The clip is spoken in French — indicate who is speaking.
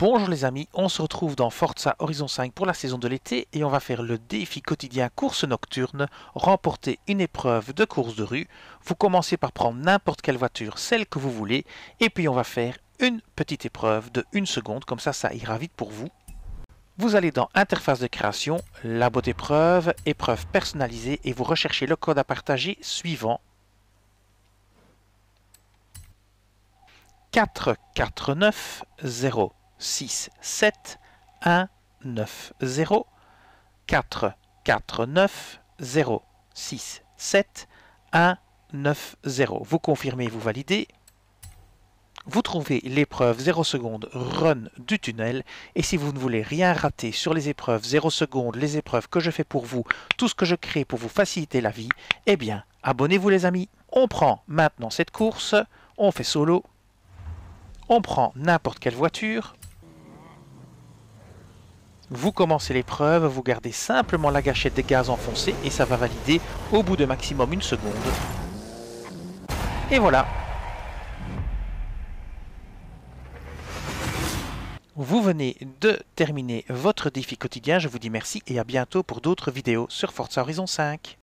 Speaker 1: Bonjour les amis, on se retrouve dans Forza Horizon 5 pour la saison de l'été et on va faire le défi quotidien course nocturne, remporter une épreuve de course de rue. Vous commencez par prendre n'importe quelle voiture, celle que vous voulez, et puis on va faire une petite épreuve de une seconde, comme ça ça ira vite pour vous. Vous allez dans Interface de création, Labo d'épreuve, épreuve personnalisée et vous recherchez le code à partager suivant 449 0 6 7 1 9 0 4 4 9 0 6 7 1 9 0. Vous confirmez, vous validez. Vous trouvez l'épreuve 0 secondes run du tunnel et si vous ne voulez rien rater sur les épreuves 0 secondes, les épreuves que je fais pour vous, tout ce que je crée pour vous faciliter la vie, eh bien abonnez-vous les amis. On prend maintenant cette course, on fait solo, on prend n'importe quelle voiture, vous commencez l'épreuve, vous gardez simplement la gâchette des gaz enfoncée et ça va valider au bout de maximum une seconde. Et voilà. Vous venez de terminer votre défi quotidien, je vous dis merci et à bientôt pour d'autres vidéos sur Forza Horizon 5.